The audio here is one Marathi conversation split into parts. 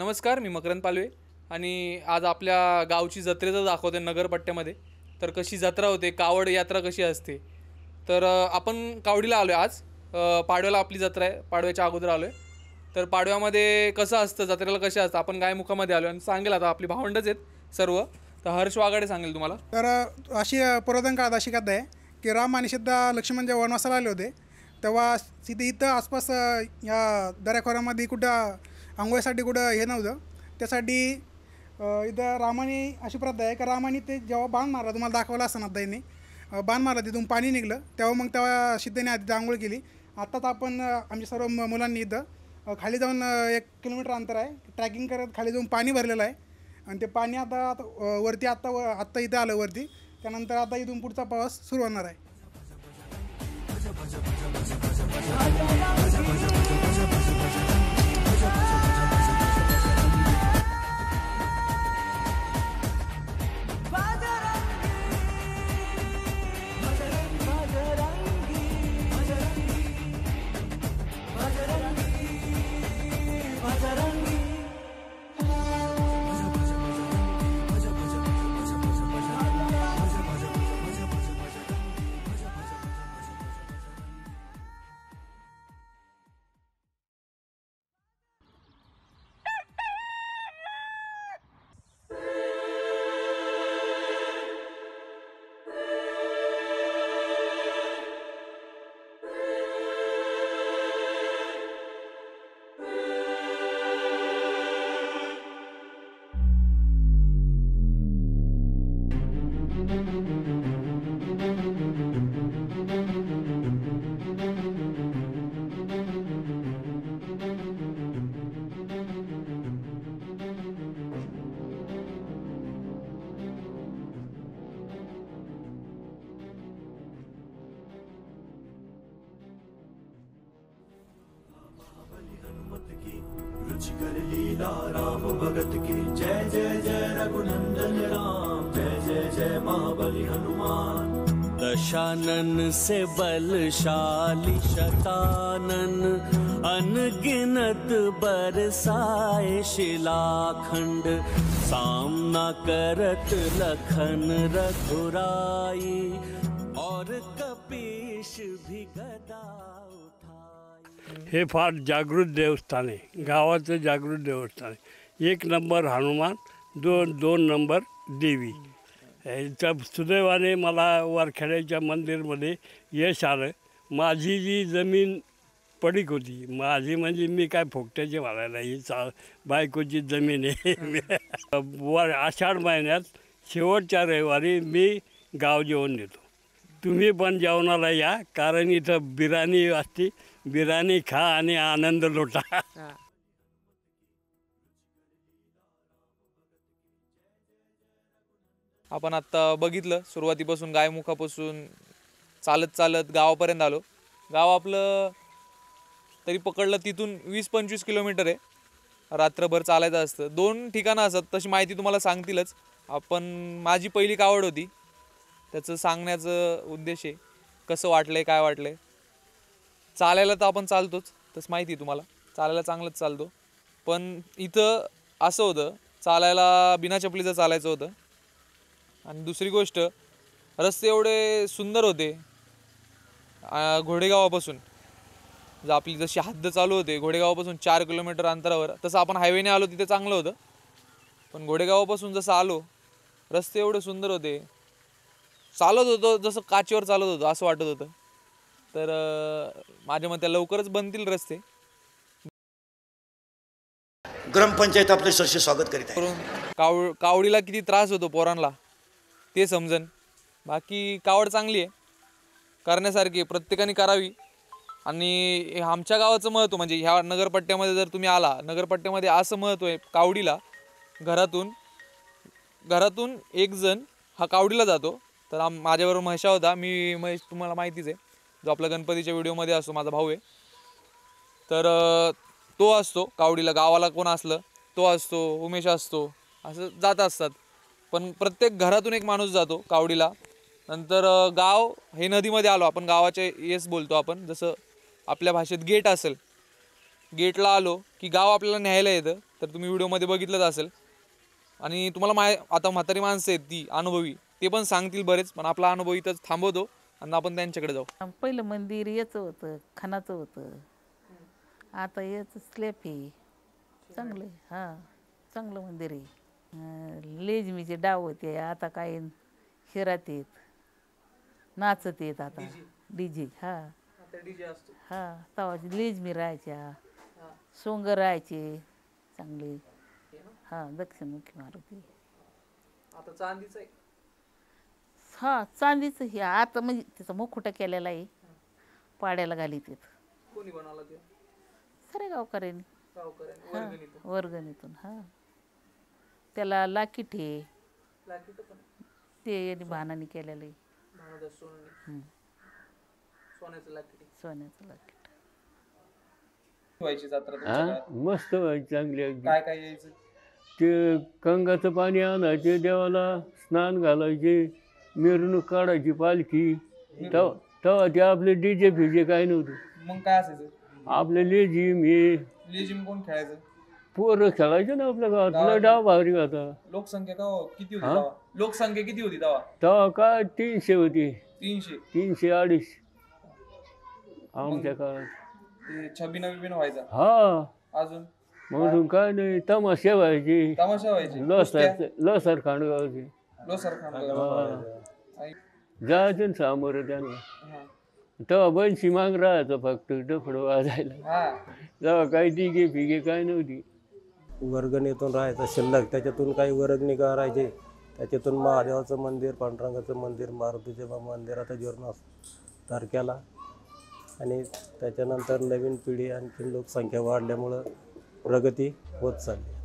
नमस्कार मी मकरंद पालवे आणि आज आपल्या गावची जत्रेचं दाखवते नगरपट्ट्यामध्ये. तर कशी जत्रा होते कावड यात्रा कशी असते तर आपण कावडीला आलो आहे आज पाडव्याला आपली जत्रा आहे पाडव्याच्या अगोदर आलो आहे तर पाडव्यामध्ये कसं असतं जत्रेला कसं असतं आपण गायमुखामध्ये आलो आणि सांगेल आता आपली भावंडच आहेत सर्व. तर हर्ष वागाडे सांगेल तुम्हाला. तर अशी पुरातन काळात अशी कथा आहे की राम आणि सीता लक्ष्मण जेव्हा वनवासाला आले होते. तेव्हा तिथे इथं आसपास या दऱ्याखोऱ्यामध्ये कुठं आंघोळीसाठी कुठं हे नव्हतं. त्यासाठी इथं रामाने अशी प्रथा आहे का रामाने ते जेव्हा बाण मारला तुम्हाला दाखवला असं ना ताईने बाण मारला तिथून पाणी निघलं तेव्हा मग तेव्हा सिद्धेने आधी आंघोळ केली. आत्ताच आपण आमच्या सर्व मुलांनी इथं खाली जाऊन एक किलोमीटर अंतर आहे. ट्रॅकिंग करत खाली जाऊन पाणी भरलेलं आहे. आणि ते पाणी आता आता, वरती आत्ता व- आत्ता इथं आलं वरती. त्यानंतर आता इथून पुढचा प्रवास सुरू होणार आहे. रुचिकर लीला राम भगत की जय जय जय रघुनंदन राम जय जय जय महाबली हनुमान। दशानन से बलशाली शतानन अनगिनत बरसाए शिलाखंड सामना करत लखन रघुराई। हे फार जागृत देवस्थान आहे. गावाचं जागृत देवस्थान आहे. एक नंबर हनुमान दोन दोन नंबर देवी. त्या सुदैवाने मला वारखेड्याच्या मंदिरमध्ये यश आलं. माझी जी जमीन पडीक होती माझी म्हणजे मी काय फोकट्याची वाढायला ही चा बायकोची जमीन आहे. वर आषाढ महिन्यात शेवटच्या रविवारी मी गाव जेवण देतो. तुम्ही पण जेवणाला या कारण इथं बिर्याणी असते. बिर्याणी खा आणि आनंद लोटा. आपण आत्ता बघितलं सुरुवातीपासून गायमुखापासून चालत चालत गावापर्यंत आलो. गाव आपलं तरी पकडलं तिथून वीस पंचवीस किलोमीटर आहे. रात्रभर चालायचं असतं. दोन ठिकाणं असतात तशी माहिती तुम्हाला सांगतीलच. आपण माझी पहिली कावड होती. त्याचं सांगण्याचं उद्देश आहे कसं वाटलंय काय वाटलंय? चालायला तर आपण चालतोच तसं माहिती आहे तुम्हाला. चालायला चांगलंच चालतो. पण इथं असं होतं चालायला बिना चपलीचं चालायचं होतं. आणि दुसरी गोष्ट रस्ते एवढे सुंदर होते घोडेगावापासून. जर आपली जशी हद्द चालू होते घोडेगावापासून चार किलोमीटर अंतरावर तसं आपण हायवेने आलो तिथे चांगलं होतं. पण घोडेगावापासून जसं आलो रस्ते एवढे सुंदर होते. चालत होतो जसं काचेवर चालत होतो असं वाटत होतं. तर माझ्या मते लवकरच बनतील रस्ते. ग्रामपंचायत आपले सरसे स्वागत करीत आहे. करून काव कावडीला किती त्रास होतो पोरांना ते समजन. बाकी कावड चांगली आहे. करण्यासारखी प्रत्येकाने करावी. आणि आमच्या गावाचं महत्त्व म्हणजे ह्या नगरपट्ट्यामध्ये जर तुम्ही आला नगरपट्ट्यामध्ये असं महत्त्व आहे कावडीला घरातून घरातून एक जण हा कावडीला जातो. तर आम माझ्याबरोबर महेशा होता. मी महेश तुम्हाला माहितीच आहे. जो आपला गणपतीच्या व्हिडिओमध्ये असतो माझा भाऊ आहे. तर तो असतो कावडीला गावाला कोण असलं तो असतो उमेश असतो असं जात असतात. पण प्रत्येक घरातून एक माणूस जातो कावडीला. नंतर गाव हे नदीमध्ये आलो आपण गावाचे येस बोलतो आपण जसं आपल्या भाषेत गेट असेल. गेटला आलो की गाव आपल्याला न्यायला येतं तर तुम्ही व्हिडिओमध्ये बघितलंच असेल. आणि तुम्हाला माय आता म्हातारी माणसं आहेत ती अनुभवी ते पण सांगतील बरेच पण आपला अनुभव इथंच थांबवतो. आणि आपण त्यांच्याकडे जाऊ. पहिलं मंदिर याचं होतं खानाचं होतं. आता याचं स्लॅप आहे. चांगलं आहे. हां चांगलं मंदिर आहे. अं, लेझिमीचे डाव होते आता काय हिरात येत नाचत येत आता. डीजे. हा. हा तवाची लेझमी राहायच्या. सोंग राहायचे. चांगले. हा दक्षिणमुखी मारुती. आता चांदीचं आहे. हा चांदीचं हे. आता म्हणजे त्याचा मुखोटा केलेला आहे? पाड्याला घालीत येत कोणी बनवला ते? खरे गावकऱ्यांनी. गावकऱ्यांनी हा, वर्गणीतून. वर्गणीतून हा. त्याला लाकीट हे. लाकीटं पण. ते यांनी भानाने केलेलं आहे. महाराज सोन्याने. हम्म. सोन्याचं लाकीट. सोन्याचं लाकीट. व्हायची जत्रा तुमच्या हा गावात. मस्त व्हायची चांगली अगदी. काय काय यायचं? ते गंगाचं पाणी आणायचे देवाला स्नान घालायचे. मिरवणूक काढायची पालखी. तेव्हा तेव्हा ते आपले डीजे फिजे काय नव्हतं. मग काय असायचं? आपले लेझिम हे लेजिम कोण खेळायचं? पोरं खेळायचे ना आपल्या गावात. लय. डाव भारी होता. लोकसंख्या का हो? किती होती हा? तेव्हा? लोकसंख्या किती होती तेव्हा? तेव्हा काय? तीनशे होती. तीनशे. तीनशे अडीच. आमच्या काळात. ते छबिना बिबिना व्हायचा. हा. अजून? म्हणून काय नाही. तमाशे व्हायचे. तमाशा व्हायचे. लसर लसर खांडगावचे. जायचे सामोरं त्यांना. तेव्हा बनशी माग राहायचं फक्त डफडं वाजायला. हा. तेव्हा काही तिघे फिगे काय नव्हती. वर्गणीतून राहायचं शिल्लक. त्याच्यातून काही वर्गणी करायचे त्याच्यातून महादेवाचं मंदिर पांडुरंगाचं मंदिर मारुतीचे बा- मंदिराचा जीर्णोत्सव तारखेला आणि त्याच्यानंतर नवीन पिढी आणखी लोकसंख्या वाढल्यामुळं प्रगती होत चालली.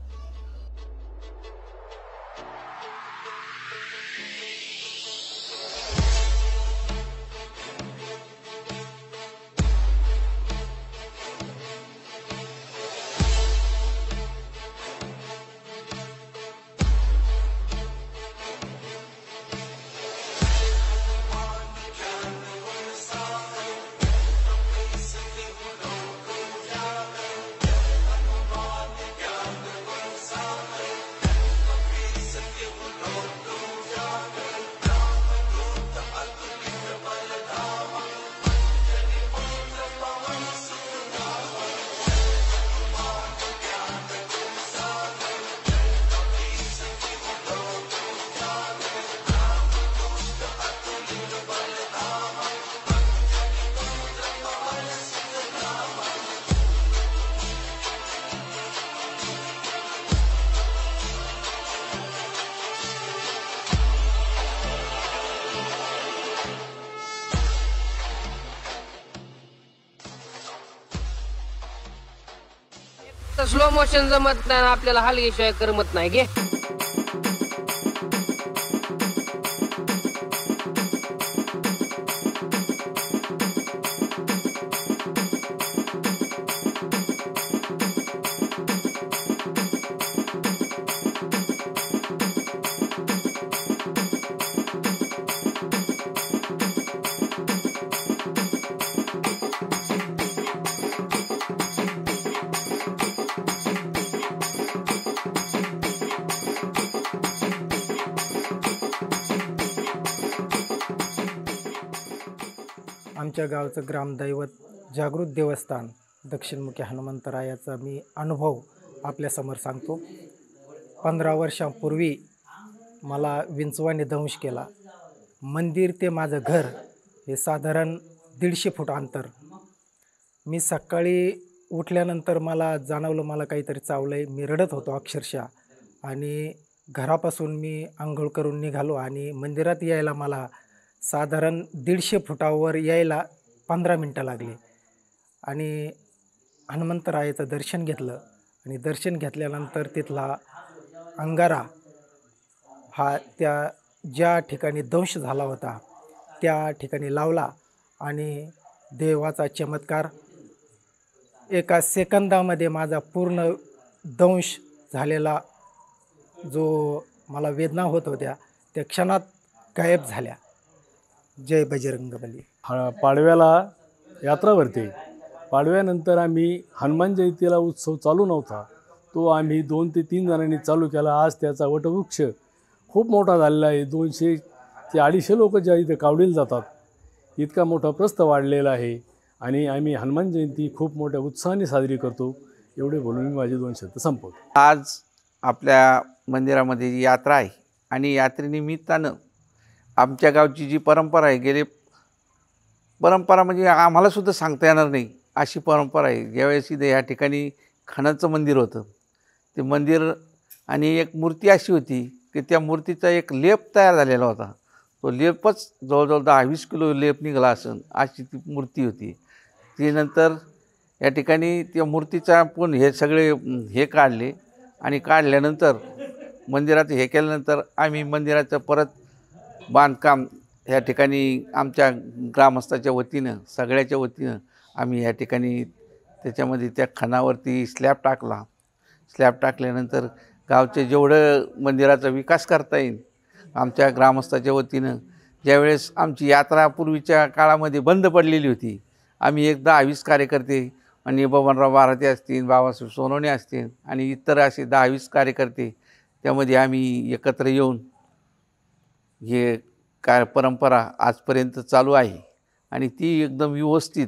स्लो मोशन जमत नाही आपल्याला हलगेशिवाय करमत नाही गे आमच्या गावचं ग्रामदैवत जागृत देवस्थान दक्षिणमुखी हनुमंतरायाचा मी अनुभव आपल्यासमोर सांगतो. पंधरा वर्षांपूर्वी मला विंचवाने दंश केला. मंदिर ते माझं घर हे साधारण दीडशे फूट अंतर. मी सकाळी उठल्यानंतर मला जाणवलं मला काहीतरी चावलं आहे मी रडत होतो अक्षरशः आणि घरापासून मी आंघोळ करून निघालो आणि मंदिरात यायला मला साधारण दीडशे फुटावर यायला पंधरा मिनटं लागली. आणि हनुमंतरायाचं दर्शन घेतलं. आणि दर्शन घेतल्यानंतर तिथला अंगारा हा त्या ज्या ठिकाणी दंश झाला होता त्या ठिकाणी लावला आणि देवाचा चमत्कार एका सेकंदामध्ये माझा पूर्ण दंश झालेला जो मला वेदना होत होत्या त्या क्षणात गायब झाल्या. जय बजरंगबली. हा पाडव्याला यात्रा भरते. पाडव्यानंतर आम्ही हनुमान जयंतीला उत्सव चालू नव्हता. तो आम्ही दोन ते तीन जणांनी चालू केला. आज त्याचा वटवृक्ष खूप मोठा झालेला आहे. दोनशे ते अडीचशे लोक ज्या इथे कावडीला जातात इतका मोठा प्रस्त वाढलेला आहे. आणि आम्ही हनुमान जयंती खूप मोठ्या उत्साहाने साजरी करतो. एवढे बोलून मी माझे दोन शब्द संपवतो. आज आपल्या मंदिरामध्ये जी यात्रा आहे आणि यात्रेनिमित्तानं आमच्या गावची जी परंपरा आहे गेले परंपरा म्हणजे आम्हालासुद्धा सांगता येणार नाही. अशी परंपरा आहे. ज्यावेळेस इथे ह्या ठिकाणी खणाचं मंदिर होतं ते मंदिर आणि एक मूर्ती अशी होती की त्या मूर्तीचा एक लेप तयार झालेला होता. तो लेपच जवळजवळ दहा वीस किलो लेप निघाला असून अशी ती मूर्ती होती. ती नंतर या ठिकाणी त्या मूर्तीचा पण हे सगळे हे काढले आणि काढल्यानंतर मंदिराचं हे केल्यानंतर आम्ही मंदिराचं परत बांधकाम ह्या ठिकाणी आमच्या ग्रामस्थाच्या वतीनं सगळ्याच्या वतीनं आम्ही ह्या ठिकाणी त्याच्यामध्ये त्या खणावरती स्लॅब टाकला. स्लॅब टाकल्यानंतर गावचे जेवढं मंदिराचा विकास करता येईल आमच्या ग्रामस्थाच्या वतीनं ज्यावेळेस आमची यात्रा पूर्वीच्या काळामध्ये बंद पडलेली होती आम्ही एक दहा वीस कार्यकर्ते आणि बबनराव बाराते असतील बाबासाहेब सोनवणे असतील आणि इतर असे दहा वीस कार्यकर्ते त्यामध्ये आम्ही एकत्र येऊन हे काय परंपरा आजपर्यंत चालू आहे आणि ती एकदम व्यवस्थित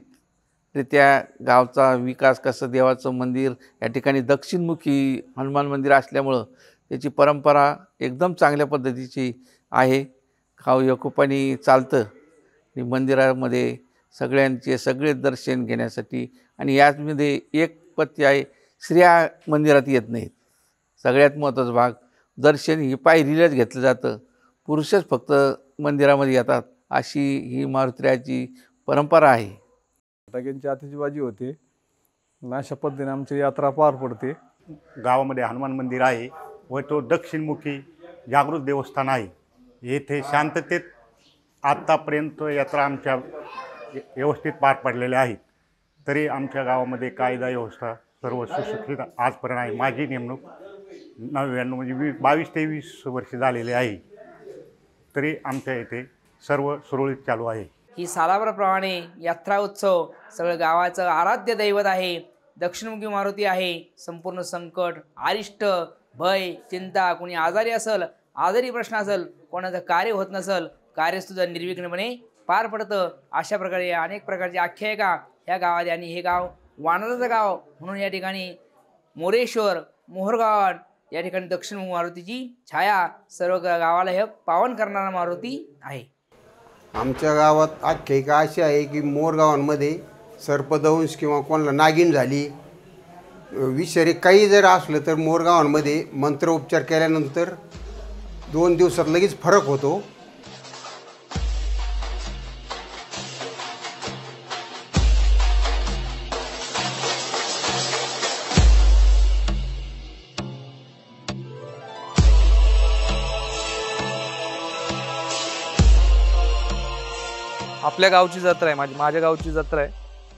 त्या गावचा विकास कसं देवाचं मंदिर या ठिकाणी दक्षिणमुखी हनुमान मंदिर असल्यामुळं त्याची परंपरा एकदम चांगल्या पद्धतीची आहे. खाऊ एकोपानी चालतं. आणि मंदिरामध्ये सगळ्यांचे सगळे दर्शन घेण्यासाठी आणि याचमध्ये एक पत्ती आहे स्त्रिया मंदिरात येत नाहीत. सगळ्यात महत्त्वाचा भाग दर्शन ही पायरीलाच घेतलं जातं. पुरुषच फक्त मंदिरामध्ये येतात अशी ही मारुत्र्याची परंपरा आहे. फटाक्यांची आतिषबाजी होते. अशा पद्धतीने आमची यात्रा पार पडते. गावामध्ये हनुमान मंदिर आहे व तो दक्षिणमुखी जागृत देवस्थान आहे. येथे शांततेत आत्तापर्यंत यात्रा आमच्या व्यवस्थित पार पडलेल्या आहेत. तरी आमच्या गावामध्ये कायदा व्यवस्था सर्व सुशिक्षित आजपर्यंत आहे. माझी नेमणूक नव्याण्णव म्हणजे वी बावीस ते वीस वर्ष झालेले आहे. तरी आमच्या येथे सर्व सुरळीत चालू आहे. ही सालाभराप्रमाणे यात्रा उत्सव सगळं गावाचं आराध्य दैवत आहे दक्षिणमुखी मारुती आहे संपूर्ण संकट आरिष्ट भय चिंता कोणी आजारी असेल आजारी प्रश्न असेल कोणाचं कार्य होत नसेल कार्यसुद्धा निर्विघ्नपणे पार पडतं अशा प्रकारे अनेक प्रकारची आख्यायिका ह्या गावात आणि हे गाव वानराचं गाव म्हणून या ठिकाणी मोरेश्वर मोहरगाव या ठिकाणी दक्षिण मारुतीची छाया सर्व गावाला हे पावन करणारा मारुती आहे. आमच्या गावात आख्यायिका अशी आहे की मोरगावांमध्ये सर्पदंश किंवा कोणाला नागिन झाली विषारी काही जर असलं तर मोरगावांमध्ये मंत्रोपचार केल्यानंतर दोन दिवसात लगेच फरक होतो. आपल्या गावची जत्रा आहे माझी माझ्या गावची जत्रा आहे.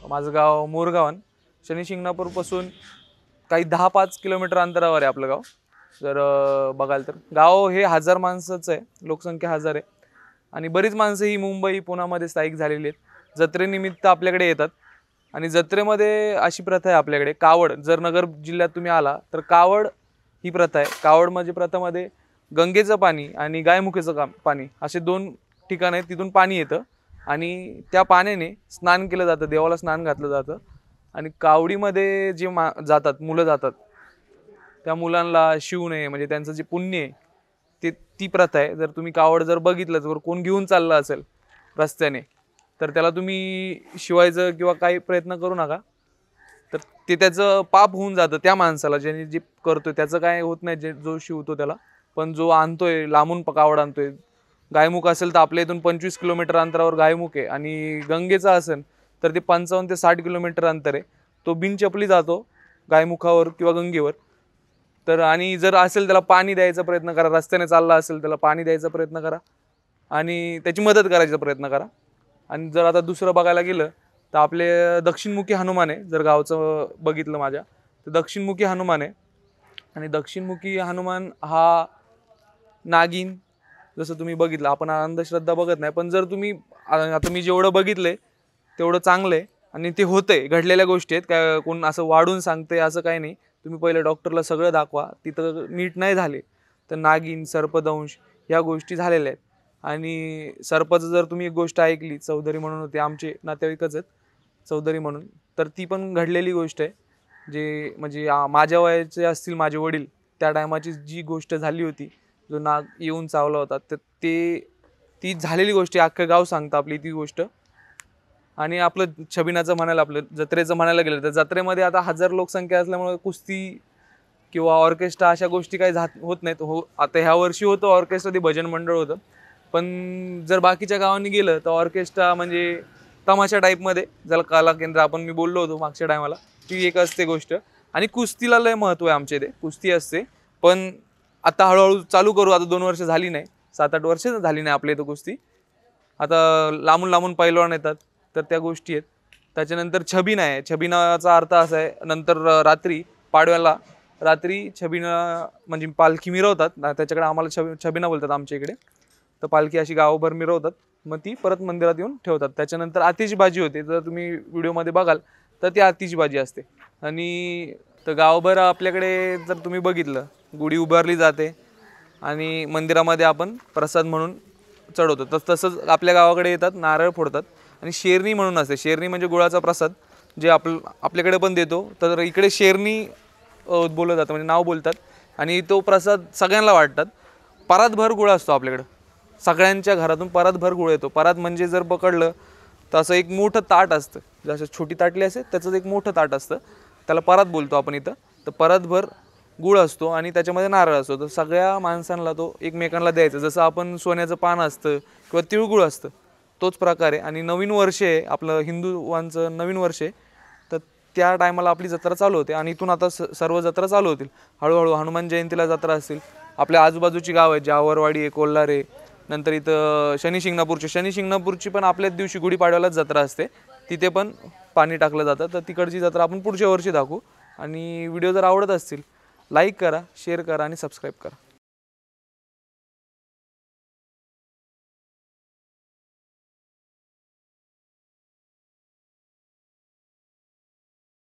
माझं गाव मोरगावन. शनी शिंगणापूरपासून काही दहा पाच किलोमीटर अंतरावर आहे आपलं गाव. जर बघाल तर. गाव हे हजार माणसाचं आहे लोकसंख्या हजार आहे. आणि बरीच माणसं ही मुंबई पुण्यामध्ये स्थायिक झालेली आहेत. जत्रेनिमित्त आपल्याकडे येतात. आणि जत्रेमध्ये अशी प्रथा आहे आपल्याकडे. कावड जर नगर जिल्ह्यात तुम्ही आला तर कावड ही प्रथा आहे. कावड म्हणजे प्रथामध्ये गंगेचं पाणी आणि गायमुखेचं काम पाणी. असे दोन ठिकाण आहेत तिथून पाणी येतं. आणि त्या पाण्याने स्नान केलं जातं देवाला स्नान घातलं जातं. आणि कावडीमध्ये जे मा जातात मुलं जातात त्या मुलांना शिव नये म्हणजे त्यांचं जे पुण्य आहे ते ती प्रथा आहे. जर तुम्ही कावड जर बघितलं जर कोण घेऊन चाललं असेल रस्त्याने तर त्याला तुम्ही शिवायचं किंवा काही प्रयत्न करू नका. तर ते त्याचं पाप होऊन जातं त्या माणसाला ज्याने जे करतोय त्याचं काय होत नाही जे जो शिवतो त्याला पण जो आणतोय लांबून कावड आणतोय गायमुख असेल तर आपल्या इथून पंचवीस किलोमीटर अंतरावर गायमुख आहे आणि गंगेचा असेल तर ते पंचावन्न ते साठ किलोमीटर अंतर आहे. तो बिनचपली जातो गायमुखावर किंवा गंगेवर. तर आणि जर असेल त्याला पाणी द्यायचा प्रयत्न करा रस्त्याने चालला असेल त्याला पाणी द्यायचा प्रयत्न करा आणि त्याची मदत करायचा प्रयत्न करा. आणि जर आता दुसरं बघायला गेलं तर आपले दक्षिणमुखी हनुमान आहे जर गावचं बघितलं माझ्या तर दक्षिणमुखी हनुमान आहे. आणि दक्षिणमुखी हनुमान हा नागिन जसं तुम्ही बघितलं आपण अंधश्रद्धा बघत नाही पण जर तुम्ही आता मी जेवढं बघितलंय तेवढं चांगलं आहे आणि ते होतंय घडलेल्या गोष्टी आहेत काय कोण असं वाढून सांगते असं काही नाही. तुम्ही पहिले डॉक्टरला सगळं दाखवा तिथं नीट नाही झाले तर नागिन सर्पदंश या गोष्टी झालेल्या आहेत. आणि सर्पाचं जर तुम्ही एक गोष्ट ऐकली चौधरी म्हणून होते आमचे नातेवाईकच आहेत चौधरी म्हणून तर ती पण घडलेली गोष्ट आहे. जे म्हणजे आ- माझ्या वयाचे असतील माझे वडील त्या टायमाची जी गोष्ट झाली होती जो नाग येऊन चावला होता तर ते ती झालेली गोष्ट आहे अख्खं गाव सांगतं आपली ती गोष्ट. आणि आपलं छबिनाचं म्हणायला आपलं जत्रेचं म्हणायला गेलं तर जत्रेमध्ये आता हजार लोकसंख्या असल्यामुळे कुस्ती किंवा ऑर्केस्ट्रा अशा गोष्टी काही जात होत नाहीत. हो आता ह्या वर्षी होतं ऑर्केस्ट्रा ते भजन मंडळ होतं. पण जर बाकीच्या गावांनी गेलं तर ऑर्केस्ट्रा म्हणजे तमाशा टाईपमध्ये ज्याला कला केंद्र आपण मी बोललो होतो मागच्या टायमाला ती एक असते गोष्ट. आणि कुस्तीला लय महत्त्व आहे आमच्या इथे कुस्ती असते. पण आता हळूहळू चालू करू. आता दोन वर्ष झाली नाही. सात आठ वर्ष झाली नाही आपल्या इथं कुस्ती. आता लांबून लांबून पैलवान येतात. तर त्या गोष्टी आहेत. त्याच्यानंतर छबिना आहे छबिनाचा अर्थ असा आहे नंतर रात्री पाडव्याला रात्री छबिना म्हणजे पालखी मिरवतात. ना त्याच्याकडे आम्हाला छबी छबिना बोलतात आमच्या इकडे. तर पालखी अशी गावभर मिरवतात. मग ती परत मंदिरात येऊन ठेवतात. त्याच्यानंतर आतिषबाजी होते. जर तुम्ही व्हिडिओमध्ये बघाल तर ती आतिषबाजी असते. आणि तर गावभर आपल्याकडे जर तुम्ही बघितलं गुढी उभारली जाते आणि मंदिरामध्ये आपण प्रसाद म्हणून चढवतो. तस तसंच आपल्या गावाकडे येतात नारळ फोडतात आणि शेरणी म्हणून असते. शेरणी म्हणजे गुळाचा प्रसाद जे आपल आपल्याकडे पण देतो. तर इकडे शेरणी बोललं जातं म्हणजे नाव बोलतात आणि तो प्रसाद सगळ्यांना वाटतात. परातभर गुळ असतो आपल्याकडं. सगळ्यांच्या घरातून परातभर गुळ येतो. परात म्हणजे जर पकडलं तर असं एक मोठं ताट असतं. जसं छोटी ताटली असेल त्याचं एक मोठं ताट असतं. त्याला परात बोलतो आपण इथं. तर परातभर गुळ असतो आणि त्याच्यामध्ये नारळ असतो. तर सगळ्या माणसांना तो एकमेकांना द्यायचा. जसं आपण सोन्याचं पान असतं किंवा तिळगुळ असतं तोच प्रकार आहे. आणि नवीन वर्ष आहे आपलं हिंदुवांचं नवीन वर्ष आहे. तर त्या टायमाला आपली जत्रा चालू होते आणि इथून आता स सर्व जत्रा चालू होतील. हळूहळू हनुमान जयंतीला जत्रा असतील आपल्या आजूबाजूची गाव आहेत जावरवाडी आहे कोल्हारे नंतर इथं शनी शिंगणापूरची. शनी शिंगणापूरची पण आपल्याच दिवशी गुढीपाडव्यालाच जत्रा असते. तिथे पण पाणी टाकलं जातं. तर तिकडची जत्रा आपण पुढच्या वर्षी दाखवू. आणि व्हिडिओ जर आवडत असतील लाईक करा शेअर करा आणि सबस्क्राईब करा.